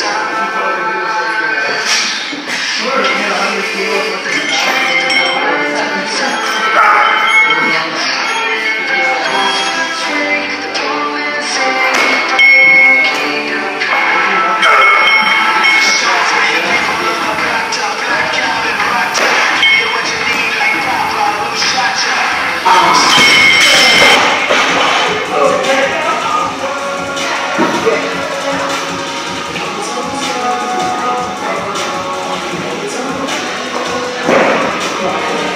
Yeah. Christ.